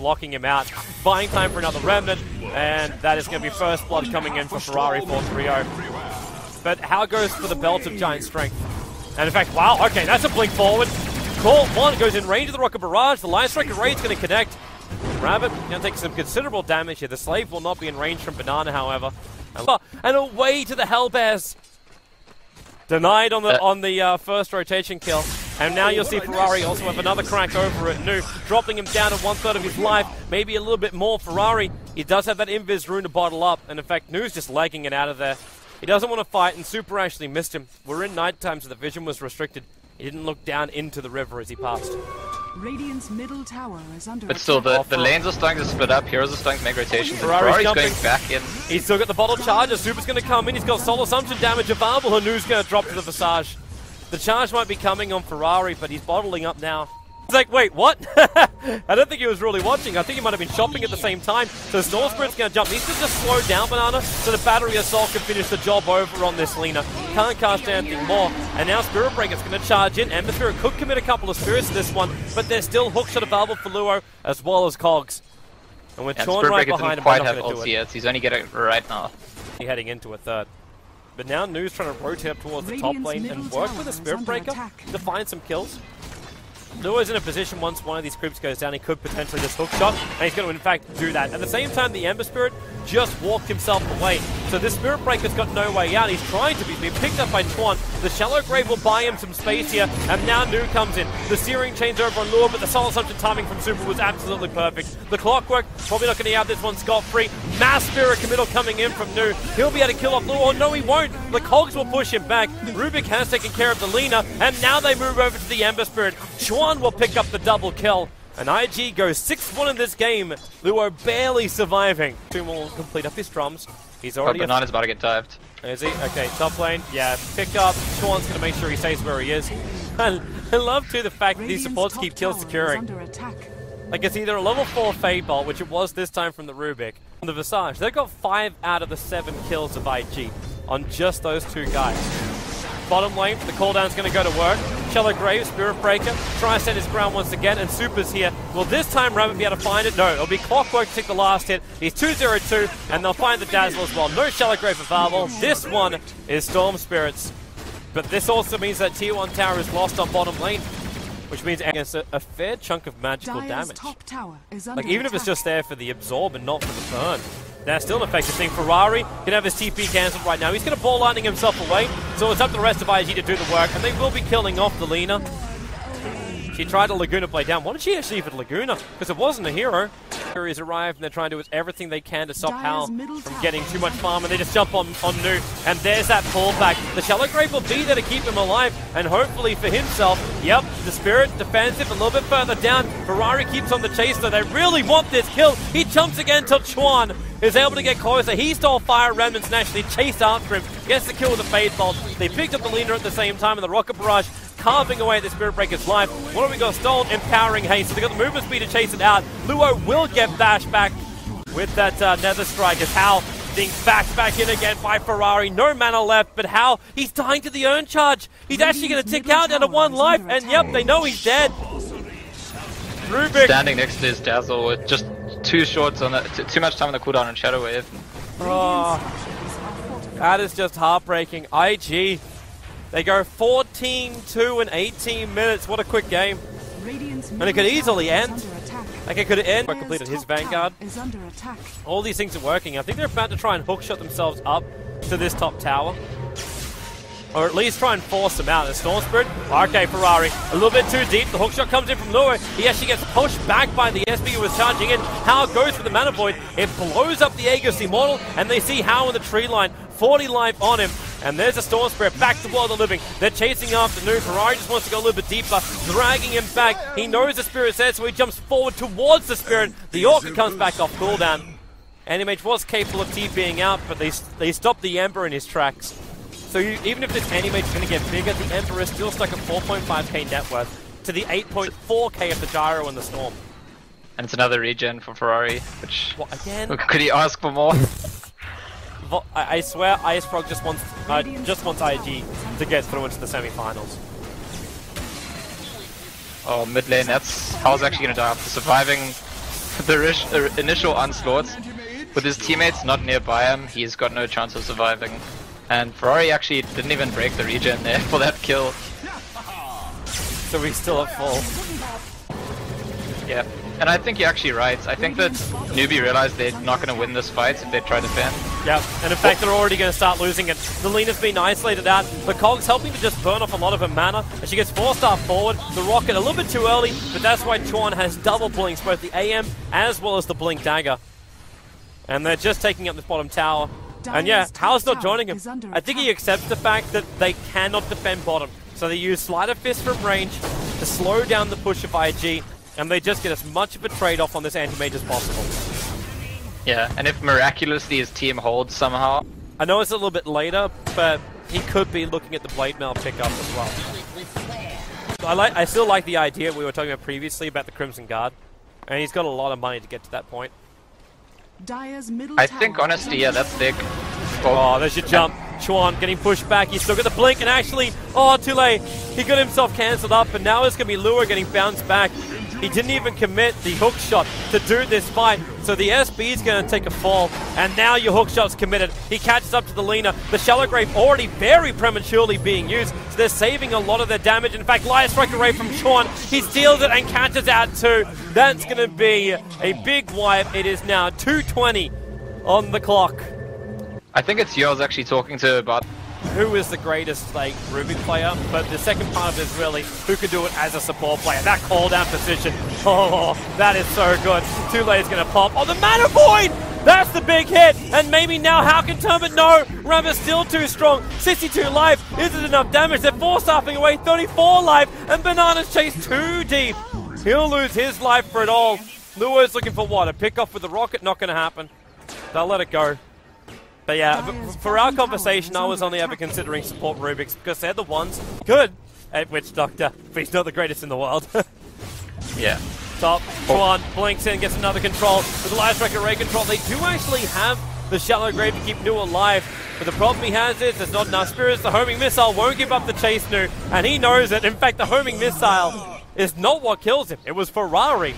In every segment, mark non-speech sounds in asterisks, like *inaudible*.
blocking him out, buying time for another Remnant, and that is going to be first blood coming in for Ferrari 4-3-0. But Hao goes for the belt of Giant Strength? And in fact, wow, okay, that's a blink forward. Call one goes in range of the Rocket Barrage. The Light Strike Array's going to connect. Rabbit going to take some considerable damage here. The Slave will not be in range from Banana, however. And away to the Hellbears. Denied on the uh, on the uh, first rotation kill. And now you'll see Ferrari also have another crack over at Mu, dropping him down to one third of his life, maybe a little bit more. Ferrari, he does have that Invis rune to bottle up, and in fact, Mu's just legging it out of there. He doesn't want to fight, and Super actually missed him. We're in nighttime, so the vision was restricted. He didn't look down into the river as he passed. Radiant's middle tower is under But still, the, the lanes are starting to split up, heroes are starting to make rotations. Ferrari's, Ferrari's going back in. He's still got the bottle charger, Super's going to come in, he's got soul assumption damage available, Hanu's going to drop to the Visage. The charge might be coming on Ferrari, but he's bottling up now. He's like, wait, what? *laughs* I don't think he was really watching. I think he might have been shopping at the same time. So Storm Spirit's going to jump. Needs to just slow down Banana so the Battery Assault can finish the job over on this Lina. Can't cast anything more. And now Spirit Breaker's going to charge in. Ember Spirit could commit a couple of spirits to this one, but there's still hookshot available for Luo as well as Cogs. And with yeah, Chorn right behind him, quite have. He's only getting it right now. He's Heading into a third. But now Mu's trying to rotate up towards the top lane and work with a Spirit Breaker to find some kills. Luo's in a position once one of these creeps goes down, he could potentially just hook shot, and he's going to in fact do that. At the same time, the Ember Spirit just walked himself away. So this Spirit Breaker's got no way out. He's trying to be being picked up by Chuan. The Shallow Grave will buy him some space here, and now Mu comes in. The Searing chains over on Luo, but the Soul Assumption timing from Super was absolutely perfect. The Clockwork, probably not going to have this one scot-free. Mass Spirit committal coming in from Mu. He'll be able to kill off Luo. No, he won't. The Cogs will push him back. Rubik has taken care of the Lina, and now they move over to the Ember Spirit. Chuan will pick up the double kill. And IG goes 6-1 in this game. Luo barely surviving. Two will complete up his drums. He's already... Oh, Banana's about to get dived. Is he? Okay, top lane. Yeah, pick up. Chuan's going to make sure he stays where he is. And *laughs* I love, too, the fact that these supports keep kill securing. Like, it's either a level 4 Fade Bolt, which it was this time from the Rubik, and the Visage. They've got 5 out of the 7 kills of IG on just those two guys. Bottom lane, the cooldown's going to go to work. Shallow Grave, Spirit Breaker, try to set his ground once again, and Super's here. Will this time Rabbit be able to find it? No, it'll be Clockwork to take the last hit. He's 2-0-2, and they'll find the Dazzle as well. No Shallow Grave available. This one is Storm Spirits. But this also means that Tier 1 Tower is lost on bottom lane, which means against a, a fair chunk of magical Dyer's damage. like, even if it's just there for the absorb and not for the burn. That's still an effective thing. Ferrari can have his TP cancelled right now. He's going to ball lightning himself away, so it's up to the rest of IG to do the work, and they will be killing off the Lina. She tried a Laguna play down. What did she achieve at Laguna? Because it wasn't a hero. Furies arrived and they're trying to do everything they can to stop Hao from getting too much farm and they just jump on, on Mu. And there's that pullback. The Shallow Grave will be there to keep him alive and hopefully for himself. Yep, the Spirit defensive a little bit further down. Ferrari keeps on the chase though. They really want this kill. He jumps again to Chuan is able to get closer. He stole fire remnants and actually chased after him. Gets the kill with the Fade Bolt. They picked up the leader at the same time and the Rocket Barrage carving away at the Spirit Breaker's life. What have we got? Stolen, empowering haste. So they got the movement speed to chase it out. Luo will get Bash back with that uh, Nether Strike as Hao being backed back in again by Ferrari. No mana left, but Hao, he's dying to the urn charge. He's actually going to tick out down to one life, and yep, they know he's dead. Rubik. Standing next to his Dazzle with just two shorts on that, too much time on the cooldown on Shadow Wave. Oh, that is just heartbreaking. IG they go 14, 2, and 18 minutes. What a quick game. And it could easily end. Like it could end. Completed his Vanguard. All these things are working. I think they're about to try and hookshot themselves up to this top tower. Or at least try and force them out. The Storm Spirit. Okay, Ferrari. A little bit too deep. The hookshot comes in from Luo. He actually gets pushed back by the SB who was charging in. Hao goes for the Mana Void. It blows up the Aegis Immortal, and they see Hao in the tree line. 40 life on him. And there's a Storm Spirit back to World of Living. They're chasing after Mu. Ferrari just wants to go a little bit deeper, dragging him back. He knows the Spirit's there, so he jumps forward towards the Spirit. The Orca comes back off cooldown. Anti-Mage was capable of TPing out, but they, they stopped the Ember in his tracks. So you, even if this Anti-Mage is going to get bigger, the Emperor is still stuck at 4.5k net worth to the 8.4k of the Gyro and the Storm. And it's another regen for Ferrari, which... What, again? *laughs* Could he ask for more? I swear IceFrog just wants uh, just wants IG to get through into the semi-finals. Oh, mid lane, that's... Hao's actually gonna die after surviving *laughs* the initial onslaughts, with his teammates not nearby him, he's got no chance of surviving. And Ferrari actually didn't even break the regen there *laughs* for that kill. So we still have full. Yeah, and I think you're actually right. I think that NewBee realized they're not going to win this fight if they try to defend. Yeah, and in fact they're already going to start losing it. The Lina's been isolated out, but Kog's helping to just burn off a lot of her mana, and she gets 4-star forward. The Rocket a little bit too early, but that's why Chuan has double blinks, both the AM as well as the Blink Dagger. And they're just taking up this bottom tower. And yeah, Hao's not joining him. I think he accepts the fact that they cannot defend bottom. So they use Sleight of Fist from range to slow down the push of IG, and they just get as much of a trade-off on this anti-mage as possible. Yeah, and if miraculously his team holds somehow... I know it's a little bit later, but he could be looking at the Blade Mail pickup as well. I like. I still like the idea we were talking about previously about the Crimson Guard, and he's got a lot of money to get to that point. I think honestly, yeah, that's thick. Oh, there's your jump. Chuan getting pushed back. He's still got the blink, and actually, oh, too late. He got himself cancelled up, and now it's going to be Luo getting bounced back. He didn't even commit the hook shot to do this fight, so the SB is going to take a fall, and now your hook shot's committed. He catches up to the Lina. The Shallow Grave already very prematurely being used, so they're saving a lot of their damage. In fact, Light Strike Array from Chuan. He steals it and catches out too. That's going to be a big wipe. It is now 220 on the clock. I think it's yours actually talking to about who is the greatest like Rubik player, but the second part it is really who can do it as a support player. That call down position, *laughs* oh, that is so good. Too late is going to pop. Oh, the Mana Void! That's the big hit, and maybe now how can turn, but no, Ram is still too strong. 62 life isn't enough damage. They're force staffing away 34 life, and Bananas chase too deep. He'll lose his life for it all. Luo's looking for what? A pick off with the rocket? Not going to happen. They'll let it go. But yeah, for our conversation, I was only ever considering support Rubik's because they're the ones good at eh, Witch Doctor, but he's not the greatest in the world. *laughs* yeah. Top, oh. Chuan blinks in, gets another control. With the last Strike array control, they do actually have the Shallow Grave to keep Mu alive. But the problem he has is there's not enough spirits. The homing missile won't give up the chase Mu, and he knows it. In fact, the homing missile is not what kills him. It was Ferrari.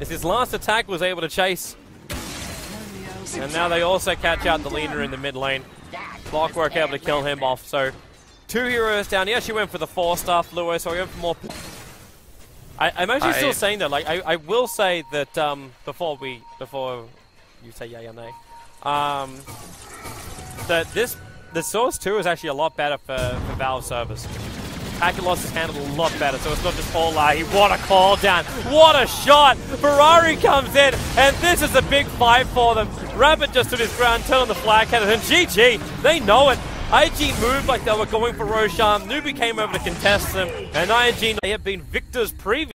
As his last attack was able to chase and now they also catch out the leader in the mid lane. Clockwork able to kill him off. So two heroes down. He actually went for the four star Lewis, so he went for more. I, am actually I, still saying that. Like I, I will say that um, before we before you say yay or nay, um, that this the Source 2 is actually a lot better for, for Valve servers. Aculos is handled a lot better, so it's not just all uh, What a call down. What a shot. Ferrari comes in, and this is a big fight for them. Rabbit just stood his ground, turned on the Flak Cannon, and GG, they know it. IG moved like they were going for Roshan. Newbee came over to contest them, and IG, they have been victors previous.